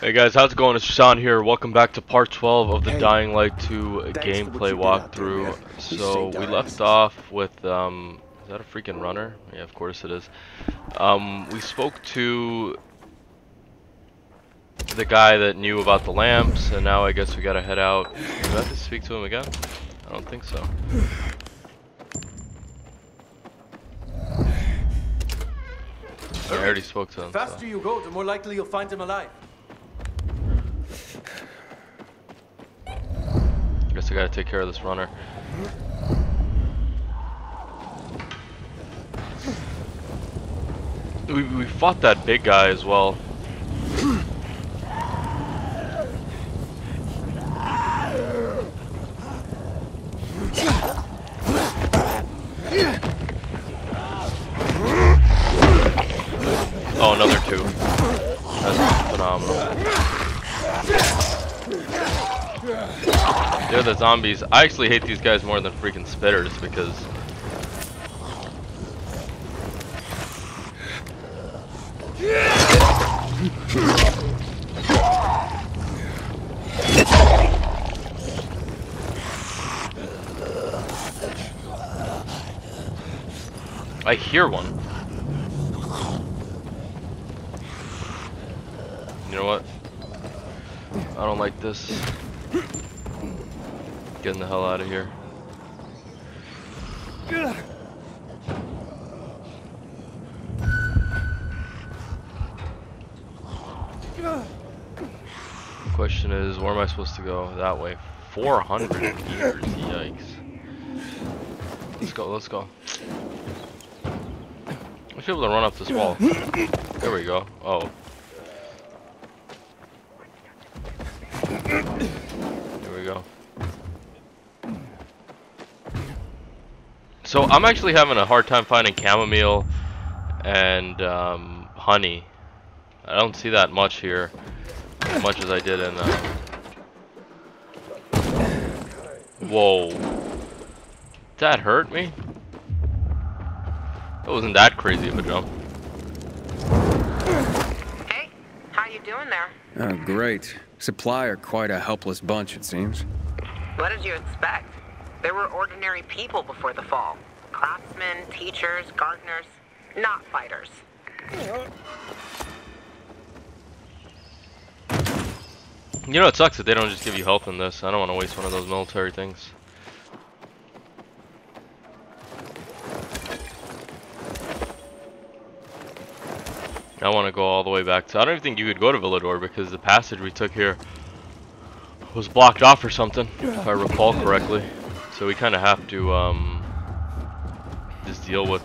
Hey guys, how's it going? It's Sean here. Welcome back to part 12 of the Hey, Dying Light 2 gameplay what you did out there, walkthrough. So we left off with um is that a freaking runner? Yeah, of course it is. Um we spoke to the guy that knew about the lamps and now I guess we got to head out. Do I have to speak to him again? I don't think so. I already spoke to him. The faster so. you go, the more likely you'll find him alive. I gotta take care of this runner. We, we fought that big guy as well. zombies. I actually hate these guys more than freaking spitters because I hear one. You know what? I don't like this. Getting the hell out of here. Question is, where am I supposed to go? That way. 400 meters, yikes. Let's go, let's go. I should be able to run up this wall. There we go. Oh. There we go. So I'm actually having a hard time finding chamomile and um, honey. I don't see that much here, as much as I did in. Uh... Whoa! That hurt me. That wasn't that crazy of a jump. Hey, how you doing there? Oh, great. Supply are quite a helpless bunch, it seems. What did you expect? There were ordinary people before the fall. Craftsmen, teachers, gardeners, not fighters. You know, it sucks that they don't just give you health in this. I don't want to waste one of those military things. I want to go all the way back to. I don't even think you could go to Villedor because the passage we took here was blocked off or something, if I recall correctly. So we kind of have to um, just deal with.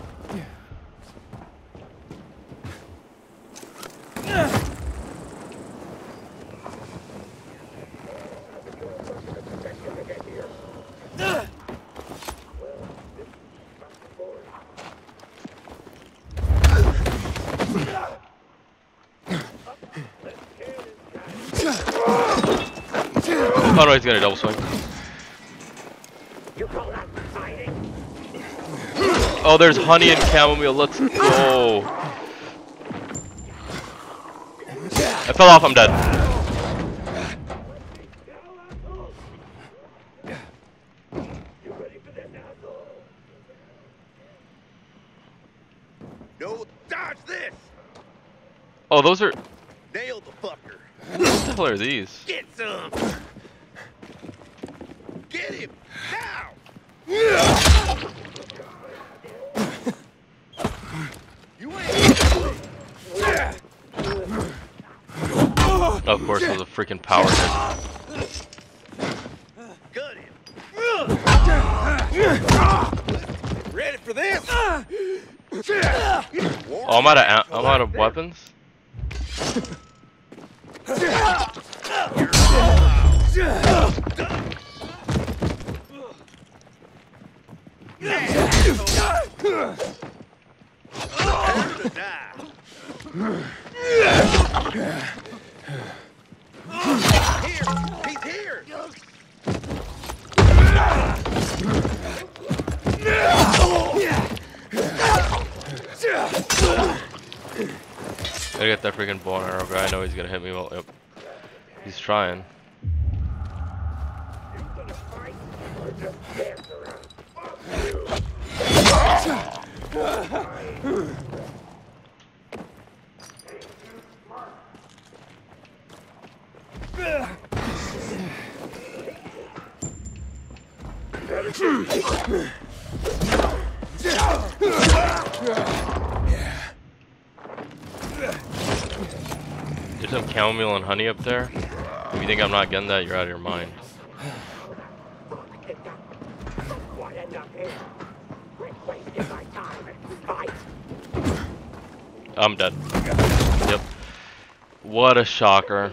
Oh, there's honey and chamomile. Let's go. I fell off. I'm dead. No, dodge this! Oh, those are. Nail the fucker! What the hell are these? Get some! Get him! Now! You ain't Of course, it was a freaking power hit. Ready for this? Oh, I'm out of I'm out of weapons. Gotta get that freaking bow and arrow guy. I know he's gonna hit me. Well, yep. He's trying. There's some chamomile and honey up there. If you think I'm not getting that, you're out of your mind. I'm dead. Yep. What a shocker.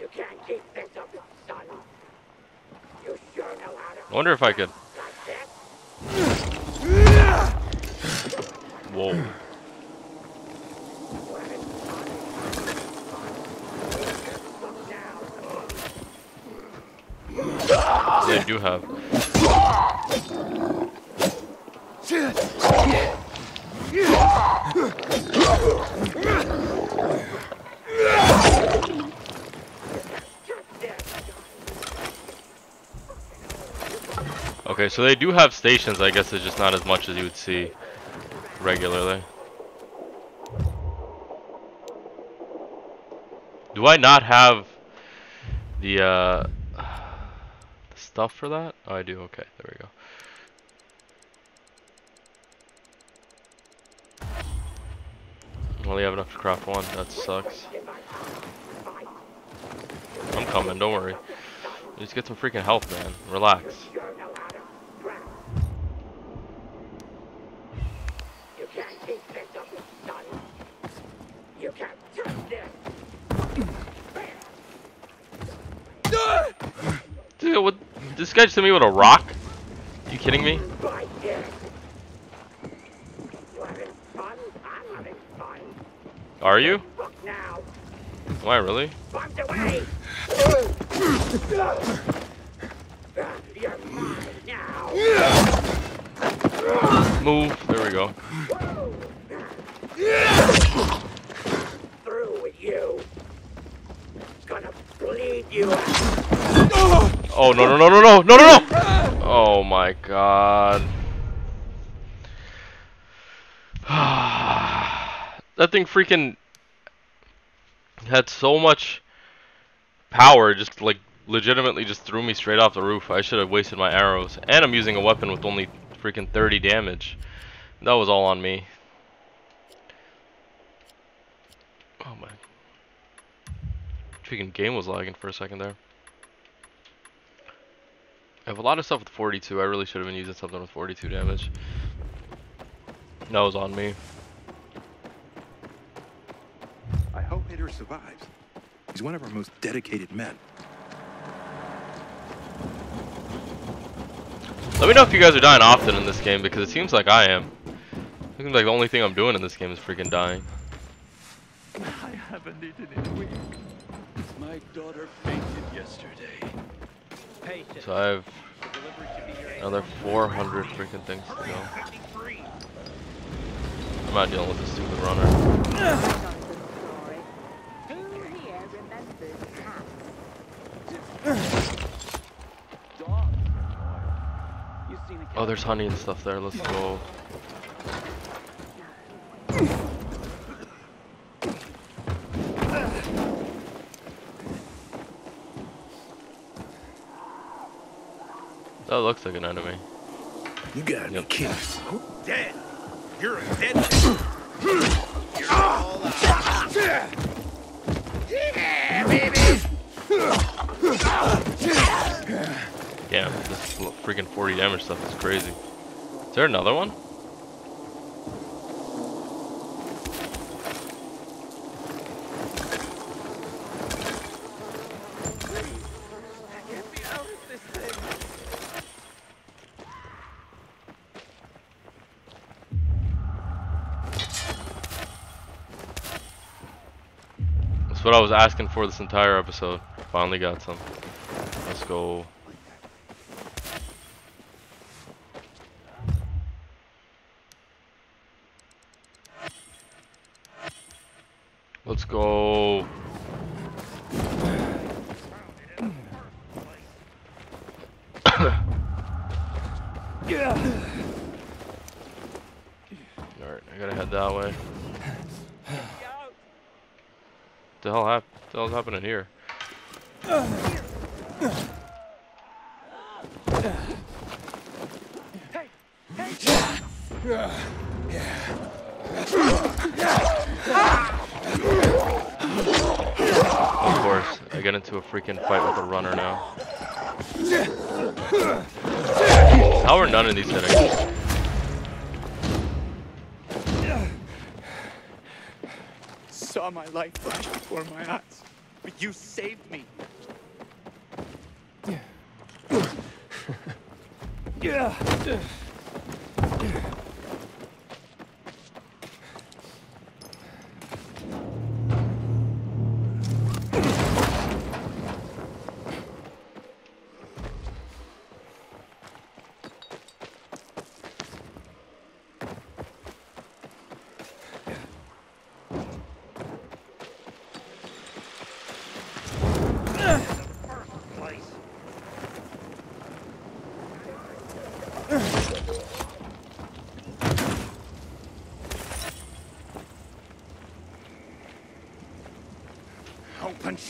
You can't keep this up, son. You sure know how to I wonder if I could. like this. Whoa. They do have. So they do have stations, I guess it's just not as much as you would see regularly. Do I not have the uh the stuff for that? Oh, I do. Okay, there we go. Only have enough to craft one. That sucks. I'm coming. Don't worry. Just get some freaking health, man. Relax. Dude, what? This guy just hit me with a rock? Are you kidding me? Are you? Why, really? Move. There we go. You. Oh no no no no no no no no! Oh my god. that thing freaking had so much power, just like legitimately just threw me straight off the roof. I should have wasted my arrows. And I'm using a weapon with only freaking 30 damage. That was all on me. Oh my. Freaking game was lagging for a second there. I have a lot of stuff with 42. I really should have been using something with 42 damage. That was on me. I hope Hader survives. He's one of our most dedicated men. Let me know if you guys are dying often in this game because it seems like I am. It seems like the only thing I'm doing in this game is freaking dying. I haven't eaten in a week. My daughter fainted yesterday. So I have another 400 freaking things to go. I'm not dealing with this stupid runner. Who here remembers cats? Dog. You seen a cat? Oh, there's honey and stuff there. Let's go. That looks like an enemy. You gotta Yep. be kidding. Dead. You're a dead man. You're all out. Yeah, baby. Damn, this freaking 40 damage stuff is crazy. Is there another one? was asking for this entire episode. Finally got some. Let's go. Let's go. My eyes, but you saved me.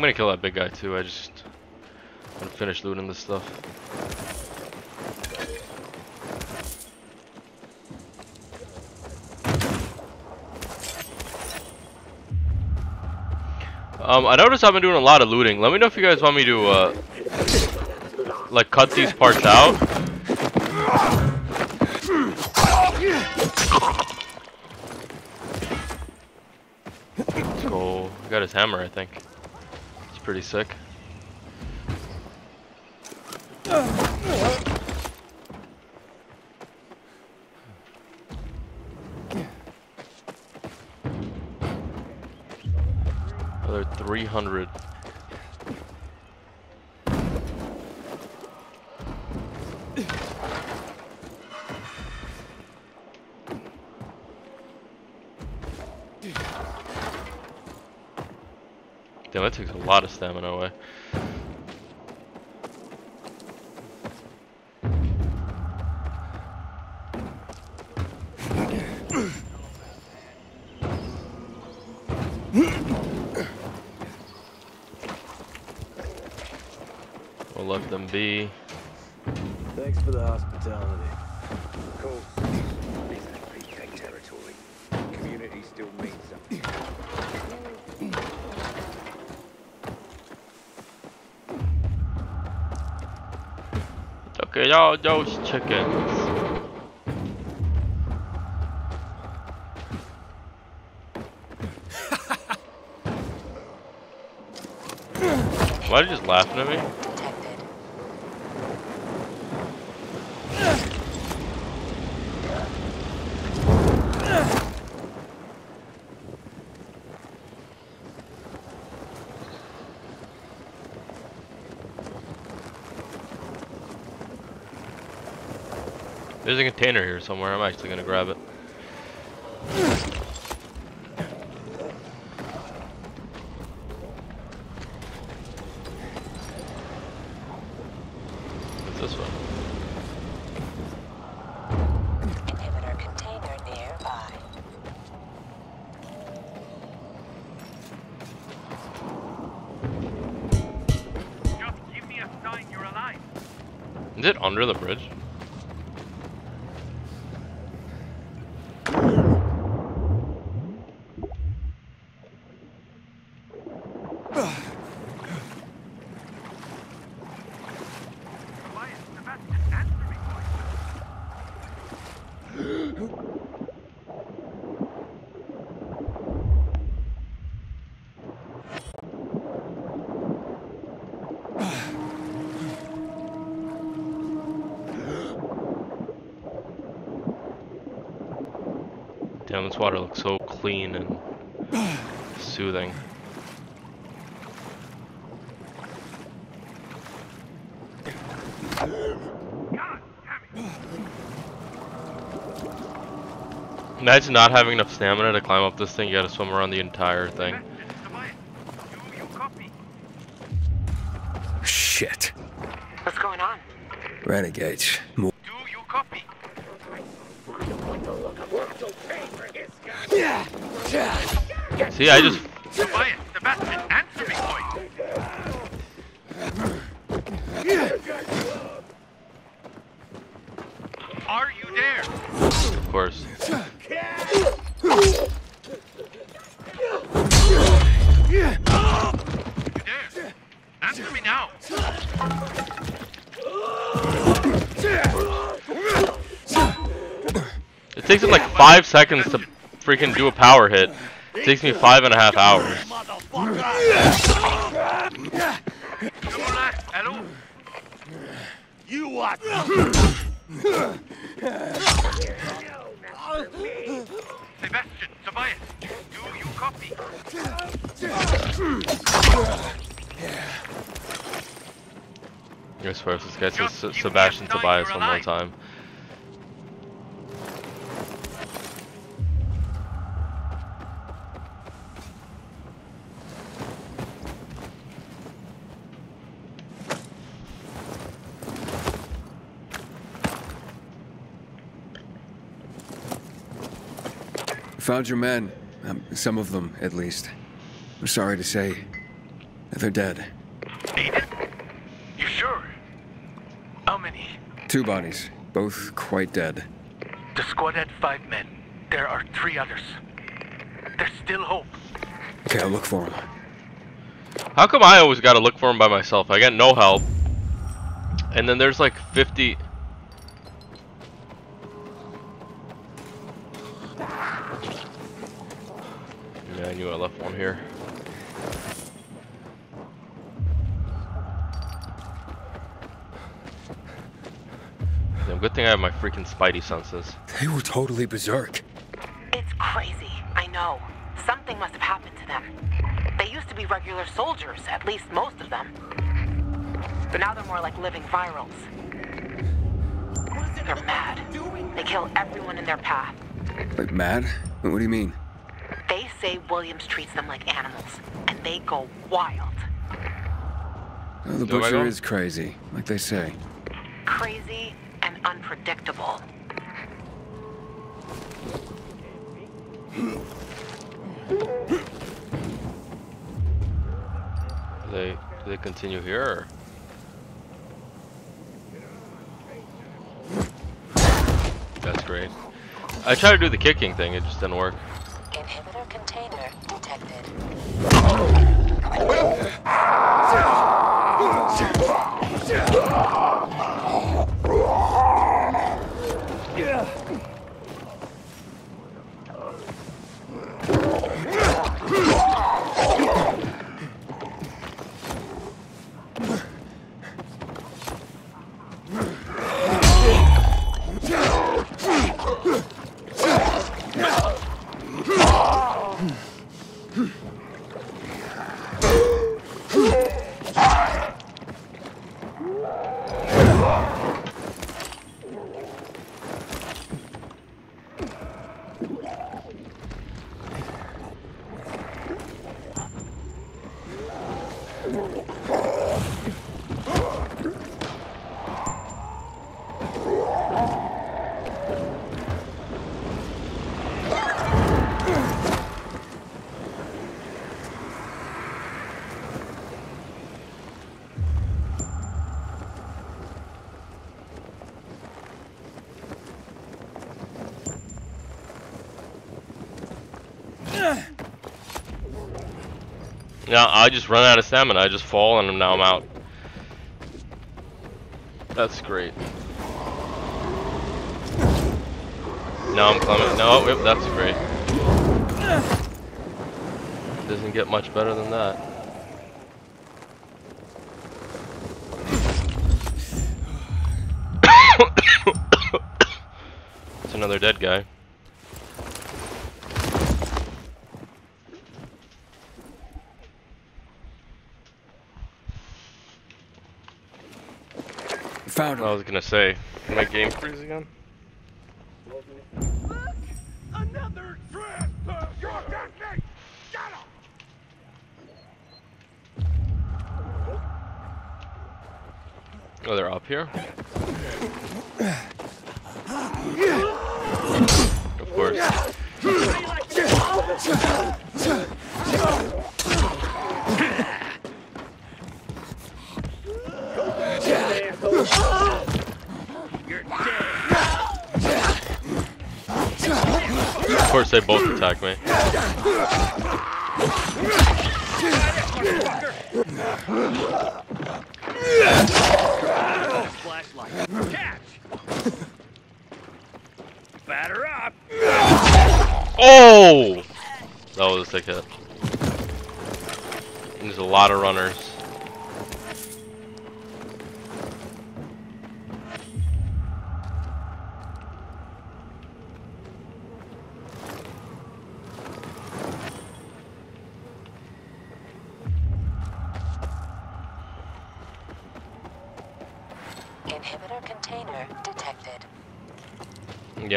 I'm gonna kill that big guy too. I just to finish looting this stuff. Um, I noticed I've been doing a lot of looting. Let me know if you guys want me to, uh, like, cut these parts out. Let's go. I got his hammer, I think. Pretty sick. Another 300. Stamina away. Okay, those chickens. Why are you just laughing at me? There's a container here somewhere. I'm actually gonna grab it. Is it under the bridge? Damn, this water looks so clean and soothing. Imagine not having enough stamina to climb up this thing, you gotta swim around the entire thing. Shit. What's going on? Renegades. See, I just Tobias, Sebastian, answer me, boy. Are you there? of course. Answer me now. It takes him like five seconds to freaking do a power hit. It takes me five and a half hours. You what? Sebastian, Tobias, do you copy? I swear if this guy says Sebastian Tobias one more time. Found your men. Um, some of them, at least. I'm sorry to say. They're dead. Aiden? You sure? How many? Two bodies. Both quite dead. The squad had five men. There are three others. There's still hope. Okay, I'll look for them. How come I always gotta look for them by myself? I get no help. And then there's like 50... knew I left one here. Damn, good thing I have my freaking spidey senses. They were totally berserk. It's crazy. I know. Something must have happened to them. They used to be regular soldiers, at least most of them. But now they're more like living virals. They're mad. They kill everyone in their path. Like mad? What do you mean? They say Williams treats them like animals, and they go wild. Oh, the butcher is crazy, like they say. Crazy and unpredictable. Do they, do they continue here? That's great. I tried to do the kicking thing, it just didn't work. Inhibitor container detected. Yeah, I just run out of stamina. I just fall and now I'm out. That's great. Now I'm climbing. No, oh, yep, that's great. Doesn't get much better than that. it's another dead guy. Found him. I was gonna say, can my game freeze again? Another trespass! You're dead! Oh, they're up here? Attack me. Flashlight. Catch! Batter up! Oh! That was a sick hit. There's a lot of runners.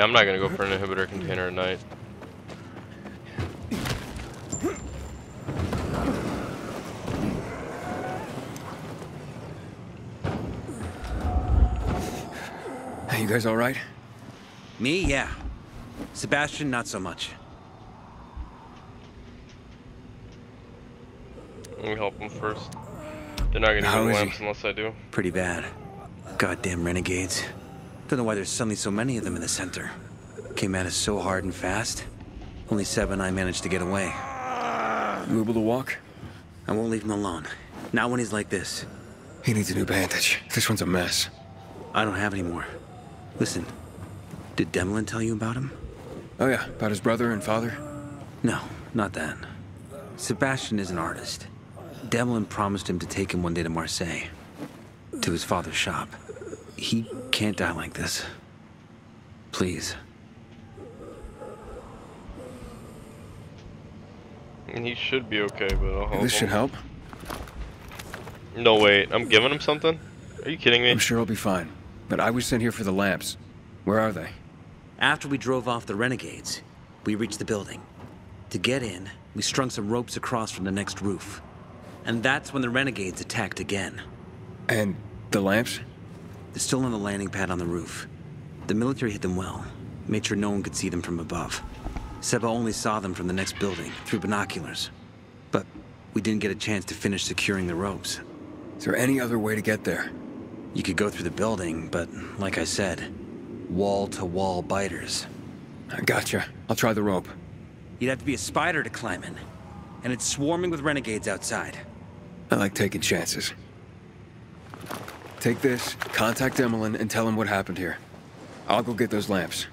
Yeah, I'm not gonna go for an inhibitor container at night. Hey, you guys all right? Me, yeah. Sebastian, not so much. Let me help them first. They're not gonna How get lamps unless I do. Pretty bad. Goddamn renegades. Don't know why there's suddenly so many of them in the center. Came at us so hard and fast. Only Seb and I managed to get away. You able to walk? I won't leave him alone. Not when he's like this. He needs a new bandage. This one's a mess. I don't have any more. Listen, did Demlin tell you about him? Oh yeah, about his brother and father? No, not that. Sebastian is an artist. Demlin promised him to take him one day to Marseille. To his father's shop. He can't die like this. Please. And he should be okay, but I'll help This should help. No, wait. I'm giving him something? Are you kidding me? I'm sure he'll be fine. But I was sent here for the lamps. Where are they? After we drove off the renegades, we reached the building. To get in, we strung some ropes across from the next roof. And that's when the renegades attacked again. And the lamps? They're still on the landing pad on the roof. The military hit them well, made sure no one could see them from above. Seba only saw them from the next building, through binoculars. But we didn't get a chance to finish securing the ropes. Is there any other way to get there? You could go through the building, but like I said, wall to wall biters. I gotcha. I'll try the rope. You'd have to be a spider to climb in. And it's swarming with renegades outside. I like taking chances. Take this, contact Emmeline, and tell him what happened here. I'll go get those lamps.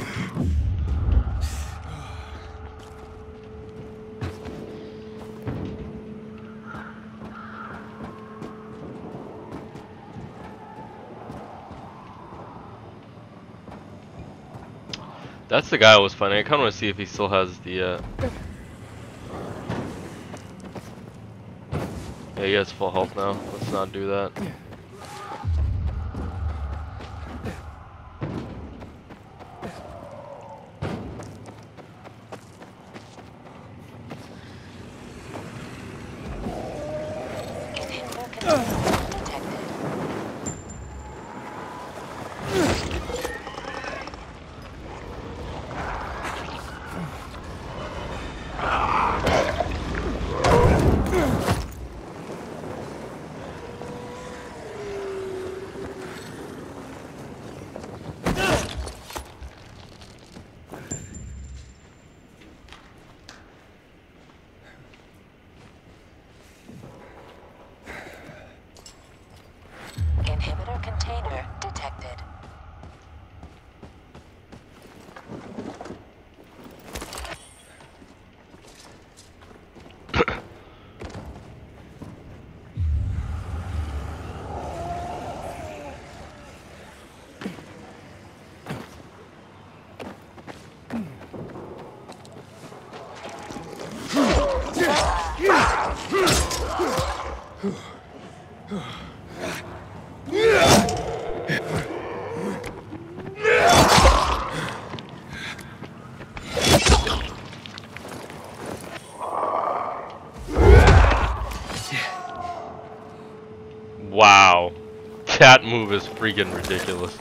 That's the guy I was finding. I kind of want to see if he still has the, uh... Yeah, he has full health now. Let's not do that. Inhibitor container detected. Wow. That move is freaking ridiculous.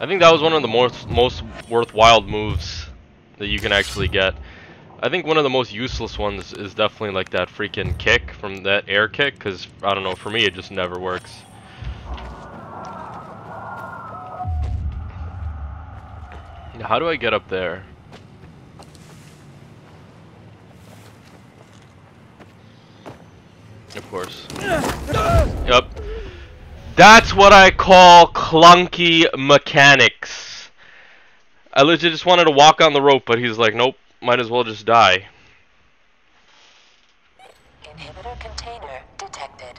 I think that was one of the most most worthwhile moves that you can actually get. I think one of the most useless ones is definitely like that freaking kick from that air kick because I don't know for me it just never works. How do I get up there? Of course. Yep. That's what I call clunky mechanics. I legit just wanted to walk on the rope, but he's like, nope, might as well just die. Inhibitor container detected.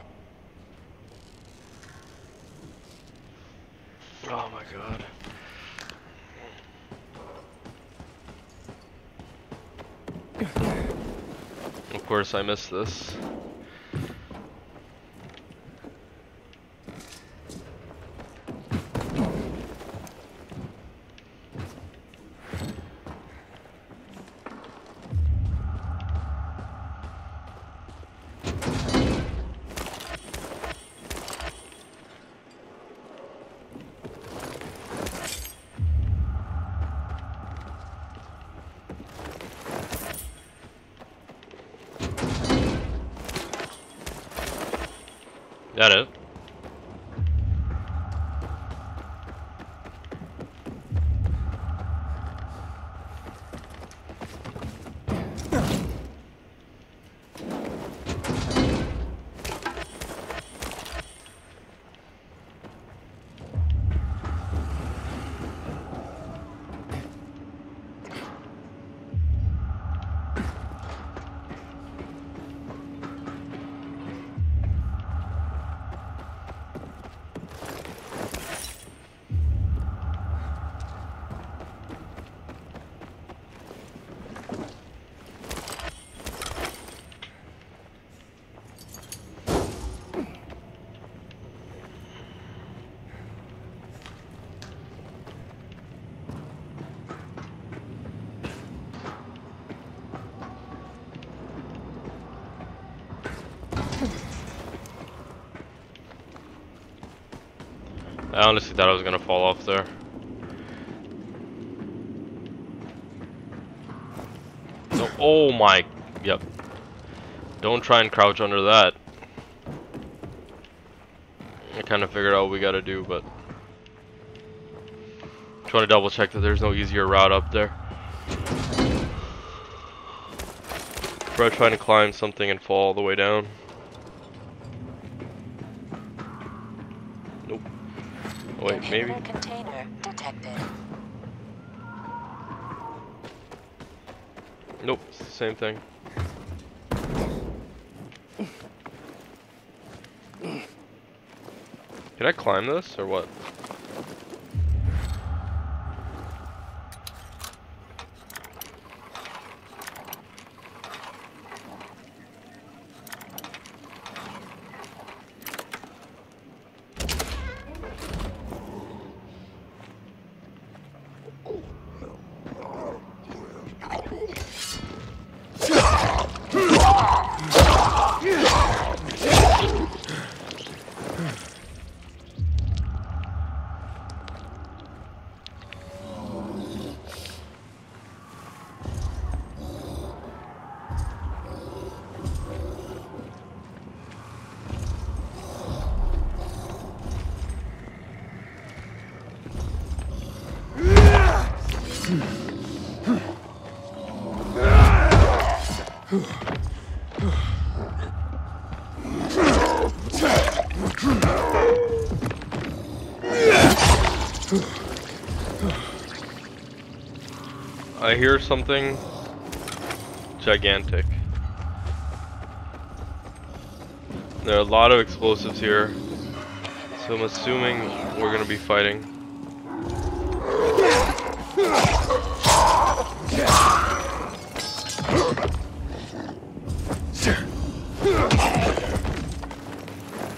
Oh my god. Of course I missed this. I honestly thought I was gonna fall off there. No, oh my, yep. Don't try and crouch under that. I kind of figured out what we gotta do, but... Trying to double check that there's no easier route up there. Bro, trying to climb something and fall all the way down. Nope. Oh, wait, maybe. Container detected. Nope, it's the same thing. Can I climb this or what? I hear something gigantic. There are a lot of explosives here, so I'm assuming we're gonna be fighting.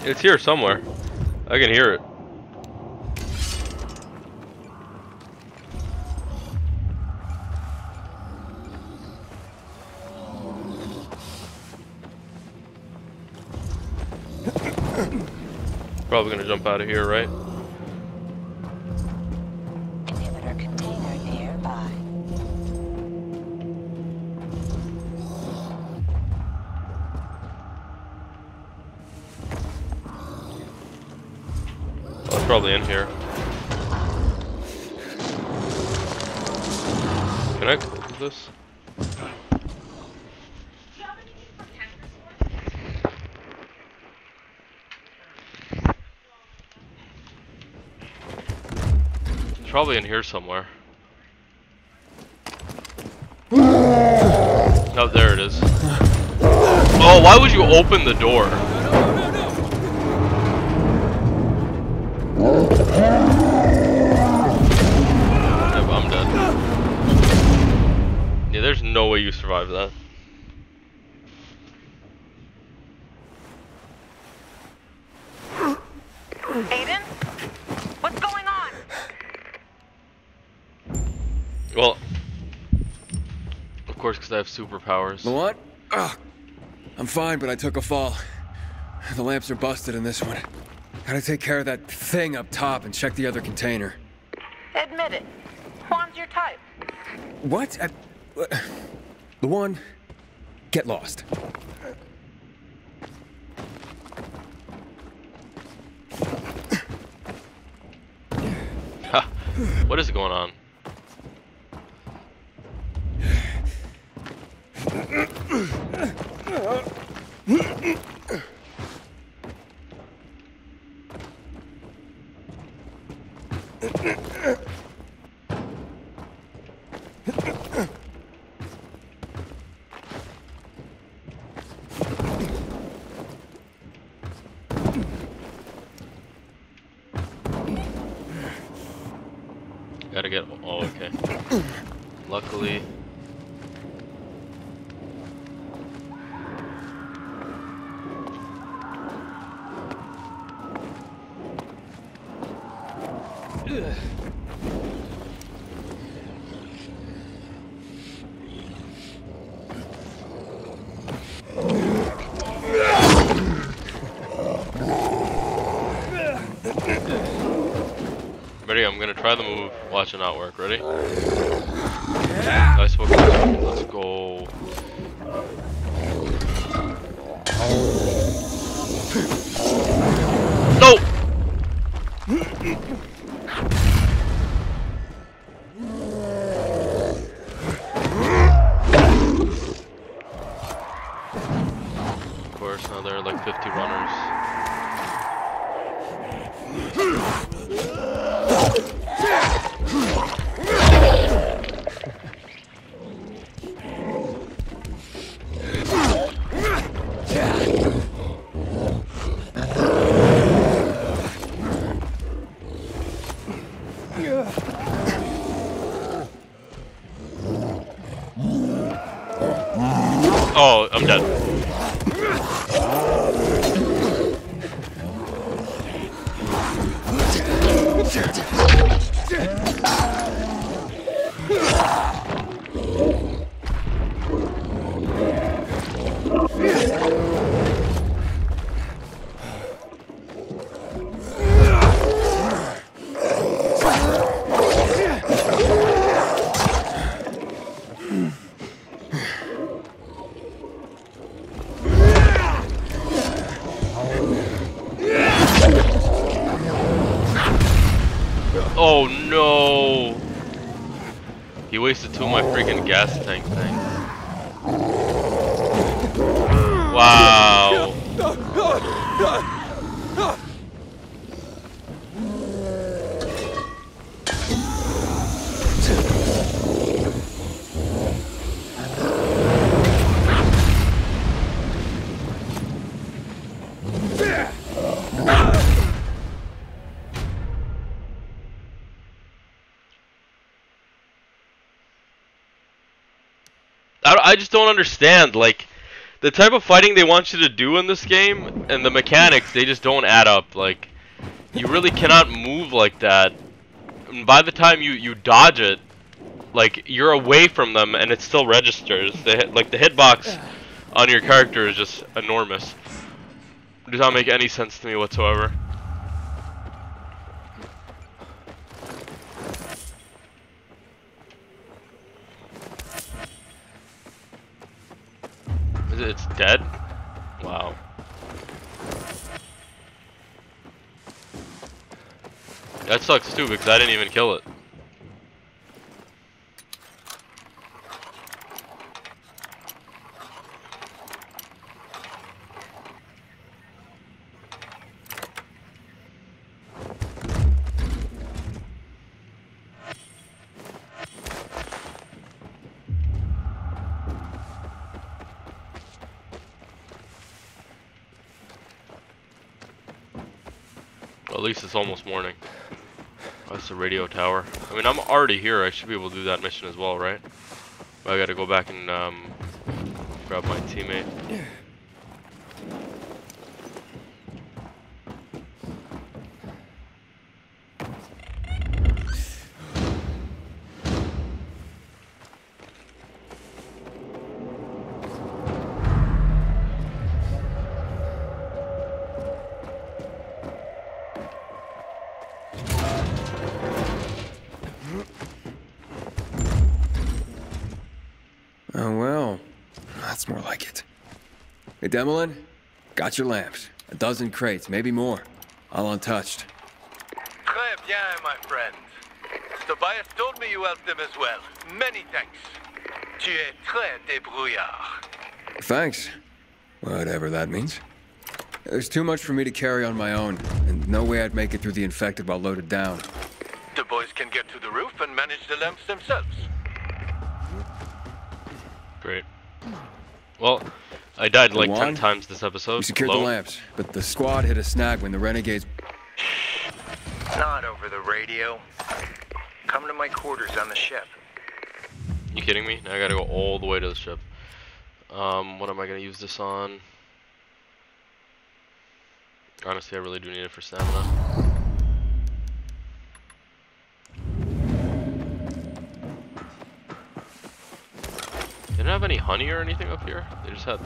It's here somewhere. I can hear it. Probably gonna jump out of here, right? Probably in here somewhere. Oh, there it is. Oh, why would you open the door? Yep, I'm dead. Yeah, there's no way you survive that. Aiden? What's going on? Well, of course, because I have superpowers. What? Ugh. I'm fine, but I took a fall. The lamps are busted in this one. Gotta take care of that thing up top and check the other container. Admit it. Juan's your type. What? I, uh, the one. Get lost. What is going on? Gotta get. Oh, okay. Luckily. Ready? I'm gonna try the move. Watch it work. Ready? Nice focus. Let's go. No! Of course, now there are like 50 runners. Oh, I'm dead. I, just don't understand. Like, the type of fighting they want you to do in this game and the mechanics, they just don't add up. Like, you really cannot move like that. And by the time you you dodge it, like you're away from them and it still registers. The like the hitbox on your character is just enormous. Does not make any sense to me whatsoever. It's dead? Wow. That sucks too because I didn't even kill it. Well, at least it's almost morning. Oh, that's the radio tower. I mean, I'm already here. I should be able to do that mission as well, right? But I gotta go back and um, grab my teammate. Hey, Demolin, got your lamps. A dozen crates, maybe more. All untouched. Très bien, my friend. Tobias told me you helped him as well. Many thanks. Tu es très débrouillard. Thanks. Whatever that means. There's too much for me to carry on my own, and no way I'd make it through the infected while loaded down. The boys can get to the roof and manage the lamps themselves. Great. Well, I died like Juan, 10 times this episode. We secured Hello? the lamps, but the squad hit a snag when the renegades. Not over the radio. Come to my quarters on the ship. You kidding me? Now I gotta go all the way to the ship. Um, what am I gonna use this on? Honestly, I really do need it for stamina. Have any honey or anything up here. They just had.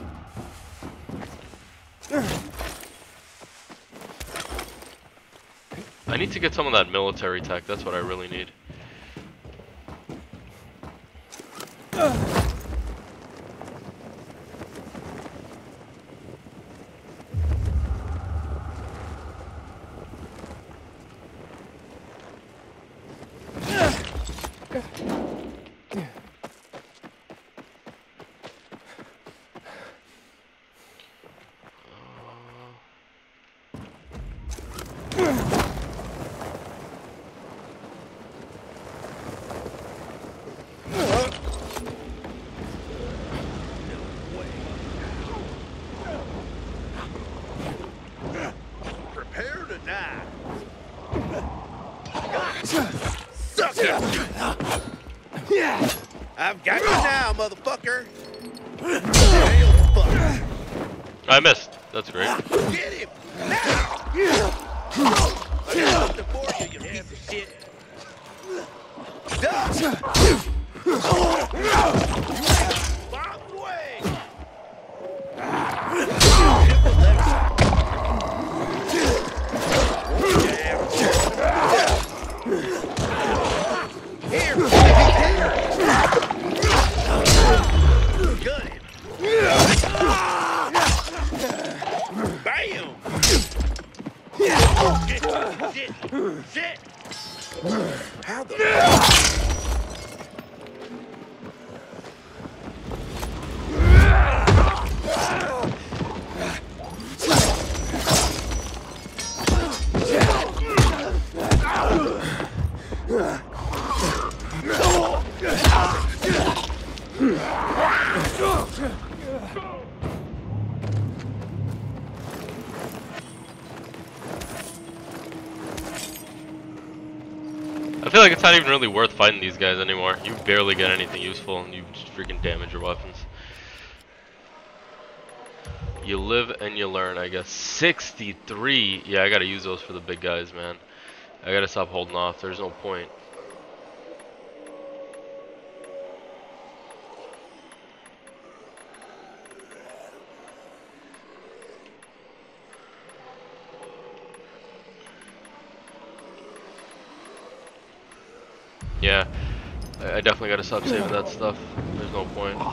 I need to get some of that military tech. That's what I really need. Prepare to die. Suck it! I've got you now, motherfucker! Hell, fuck. I missed. That's great. Get him! Now! I for you, piece of shit! Really worth fighting these guys anymore. You barely get anything useful and you just freaking damage your weapons. You live and you learn, I guess. 63! Yeah, I gotta use those for the big guys, man. I gotta stop holding off. There's no point. Yeah, I, definitely gotta stop saving that stuff. There's no point. I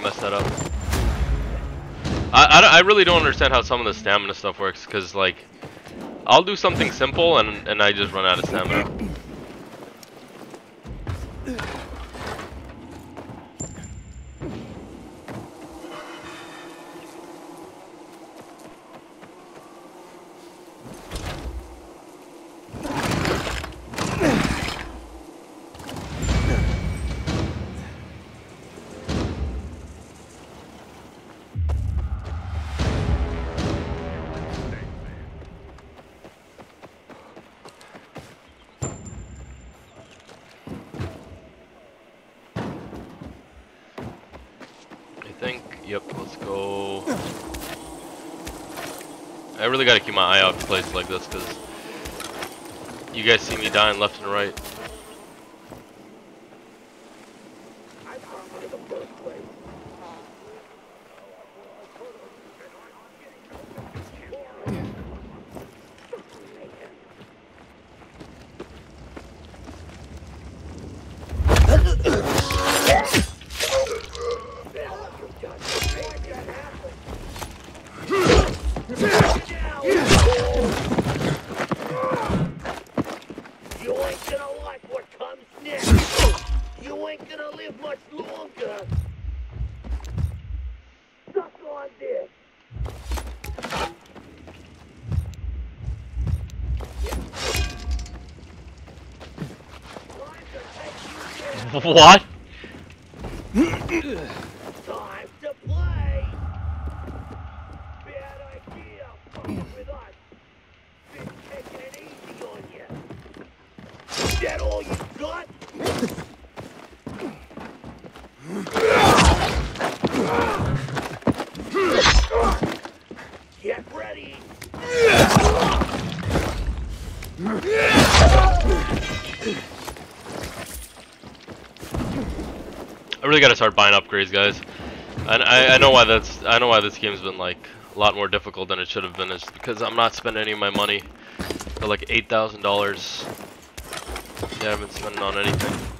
messed that up. I, I, I really don't understand how some of the stamina stuff works, because, like, I'll do something simple and, and I just run out of stamina. Gotta keep my eye out places like this, because you guys see me dying left and right. You ain't gonna like what comes next. You ain't gonna live much longer. Suck on this. what? Start buying upgrades, guys. And I, I know why that's I know why this game's been like a lot more difficult than it should have been. It's because I'm not spending any of my money for like eight thousand dollars. Yeah, I've been spending on anything.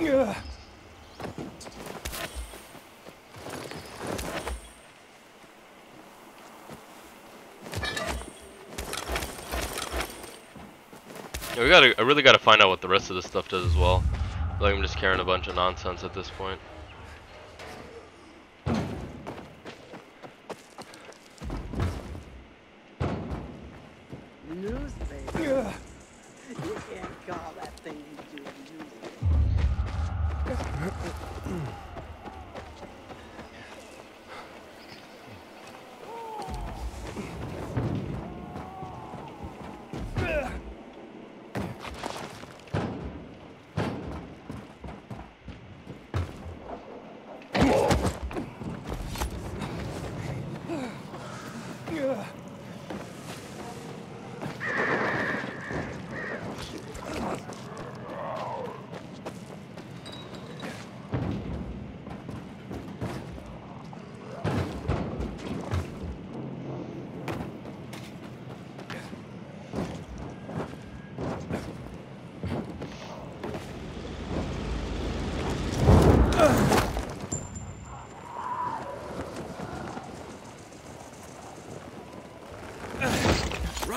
Yeah. Yeah, we gotta I really gotta find out what the rest of this stuff does as well. Like I'm just carrying a bunch of nonsense at this point.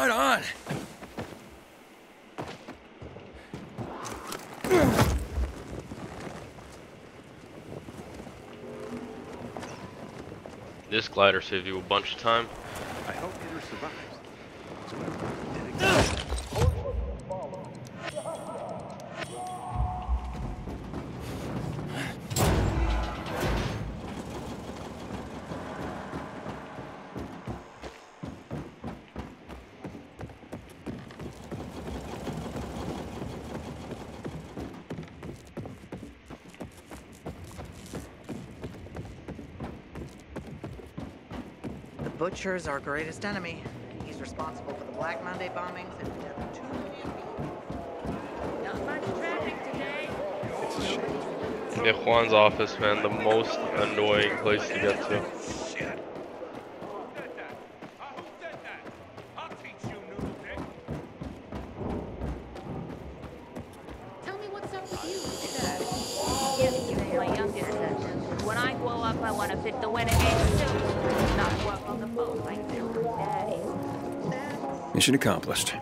Right on. This glider saves you a bunch of time. The Butcher's our greatest enemy. He's responsible for the Black Monday bombings and the death of two million people. Not much traffic today. Yeah, Juan's office, man, the most annoying place to get to. Tell me what's up with you. Give you my youngest son. When I grow up, I want to fit the Renegade suit. Not work on the boat like your. Mission accomplished.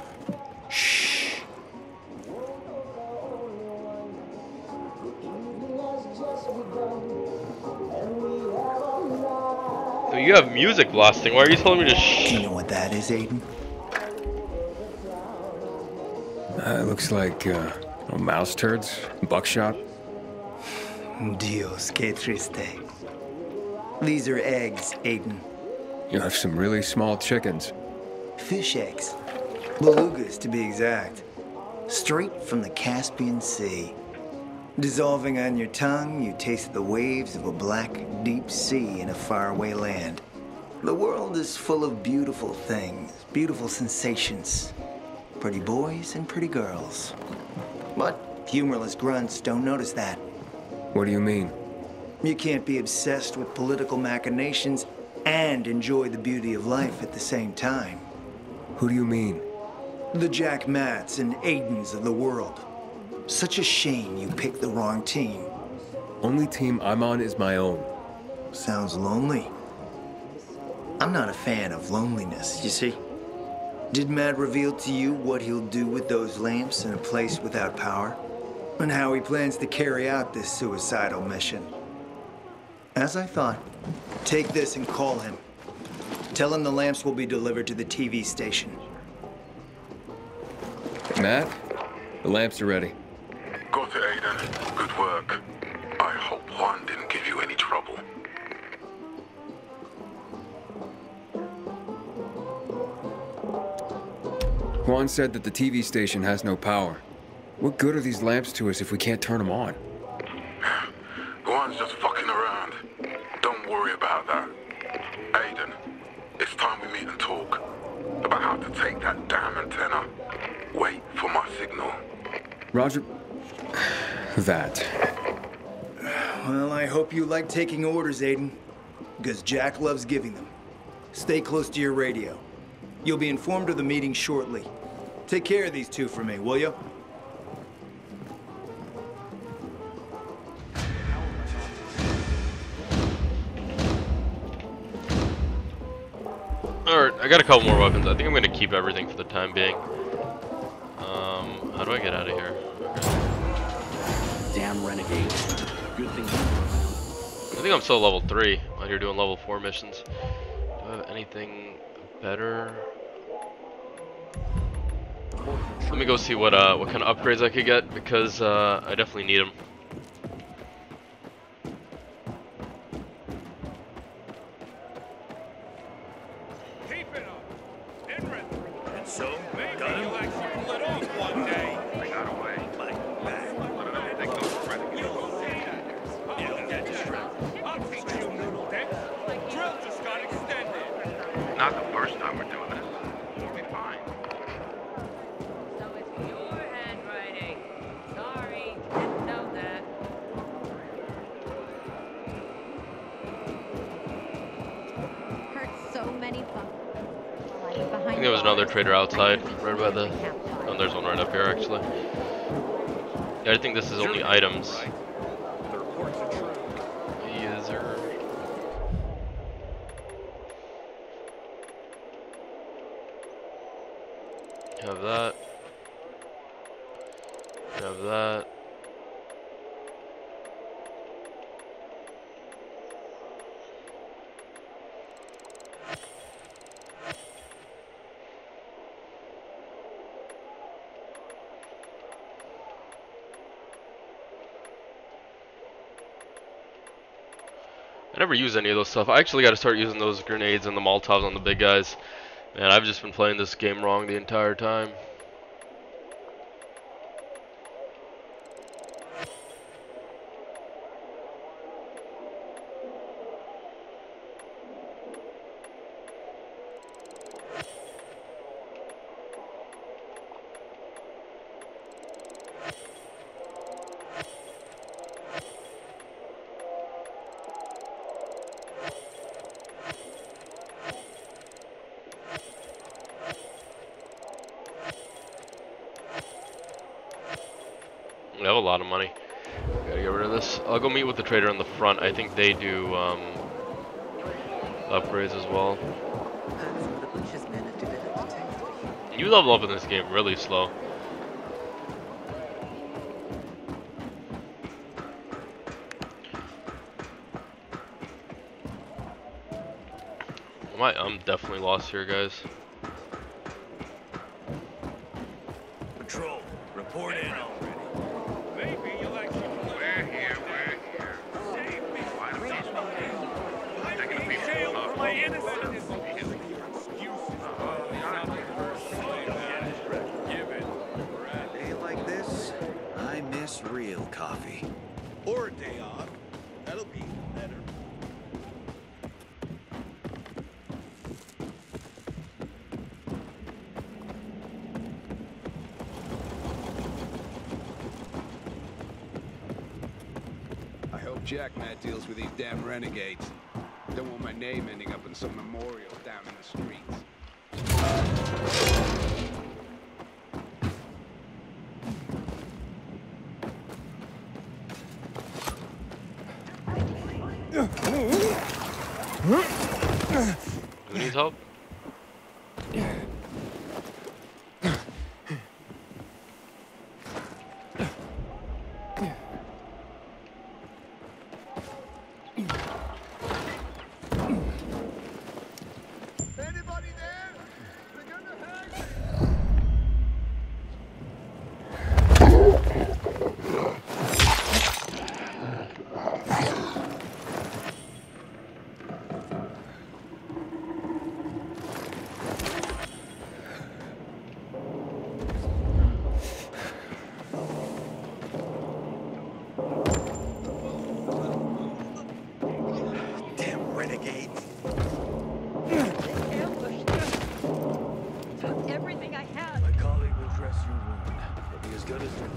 So you have music blasting. Why are you telling me to shh? Do you know what that is, Aiden? Uh, looks like uh, mouse turds, buckshot. Dios, que triste. These are eggs, Aiden. You have some really small chickens. Fish eggs. Belugas, to be exact. Straight from the Caspian Sea. Dissolving on your tongue, you taste the waves of a black, deep sea in a faraway land. The world is full of beautiful things, beautiful sensations. Pretty boys and pretty girls. But humorless grunts don't notice that. What do you mean? You can't be obsessed with political machinations and enjoy the beauty of life at the same time. Who do you mean? The Jack Matts and Aidens of the world. Such a shame you picked the wrong team. Only team I'm on is my own. Sounds lonely. I'm not a fan of loneliness, you see. Did Matt reveal to you what he'll do with those lamps in a place without power? And how he plans to carry out this suicidal mission? As I thought, take this and call him. Tell him the lamps will be delivered to the TV station. Matt, the lamps are ready. Got it, Aiden. Good work. I hope Juan didn't give you any trouble. Juan said that the TV station has no power. What good are these lamps to us if we can't turn them on? Juan's just Roger. That. Well, I hope you like taking orders, Aiden. Because Jack loves giving them. Stay close to your radio. You'll be informed of the meeting shortly. Take care of these two for me, will you? Alright, I got a couple more weapons. I think I'm gonna keep everything for the time being. Um, how do I get out of here? Damn renegade. Good thing I think I'm still level 3 out here doing level 4 missions. Do I have anything better? Let me go see what uh what kind of upgrades I could get because uh, I definitely need them. Think there was another trader outside, right by the. Oh, there's one right up here actually. Yeah, I think this is only items. User. Have that. Have that. I never use any of those stuff. I actually got to start using those grenades and the Molotovs on the big guys. Man, I've just been playing this game wrong the entire time. Trader on the front. I think they do um, upgrades as well. You level up in this game really slow. My, I'm definitely lost here, guys. Patrol, report in Matt deals with these damn renegades. Don't want my name ending up in some memorial down in the streets. Who needs help? Damn renegades. Took everything I had. My colleague will dress your wound. He'll be as good as new.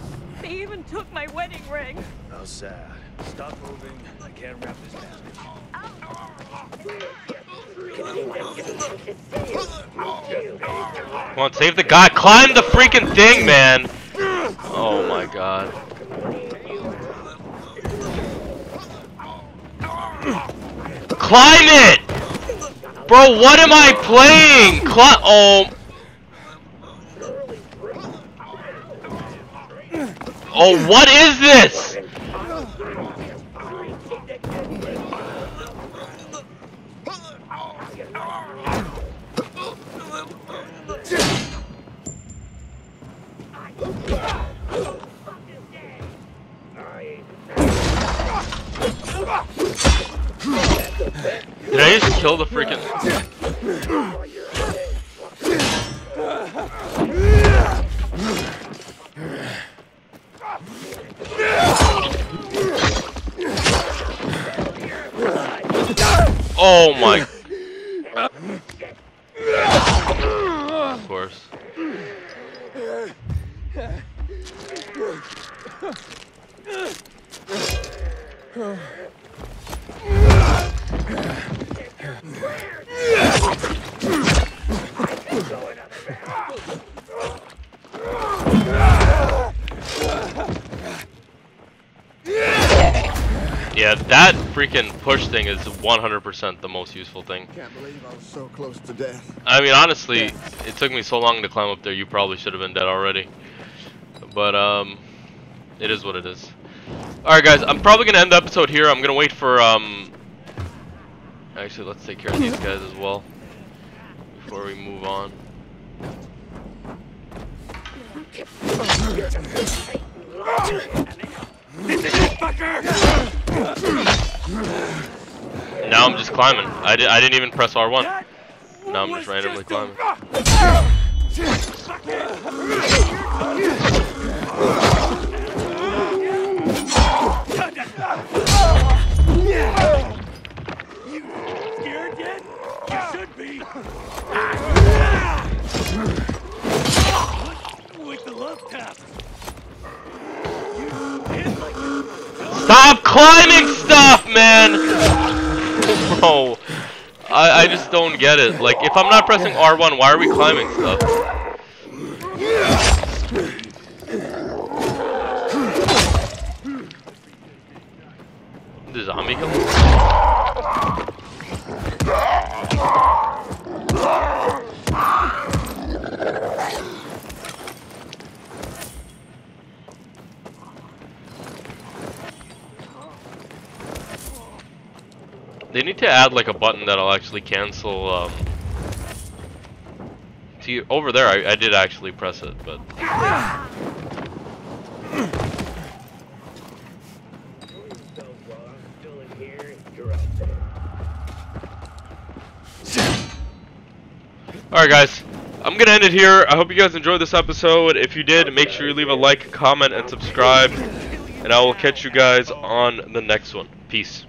They even took my wedding ring. How sad. Stop moving. I can't wrap this bandage. Come on, save the guy. Climb the freaking thing, man. Oh my god. Climb it! Bro, what am I playing? Climb. Oh. Oh, what is this? Did I just kill the freaking... Oh my... Yeah, that freaking push thing is 100% the most useful thing. Can't believe I was so close to death. I mean, honestly, it took me so long to climb up there, you probably should have been dead already. But, um, it is what it is. Alright, guys, I'm probably going to end the episode here. I'm going to wait for, um, actually, let's take care of these guys as well before we move on. Now I'm just climbing. I, di I didn't even press R1. Now I'm just randomly climbing. You scared yet? You should be. With the love tap. Stop climbing stuff, man! Bro, I, I just don't get it. Like, if I'm not pressing R1, why are we climbing stuff? The zombie killer? They need to add like a button that'll actually cancel. Um... Over there, I, I did actually press it, but. Alright, guys. I'm gonna end it here. I hope you guys enjoyed this episode. If you did, make sure you leave a like, comment, and subscribe. And I will catch you guys on the next one. Peace.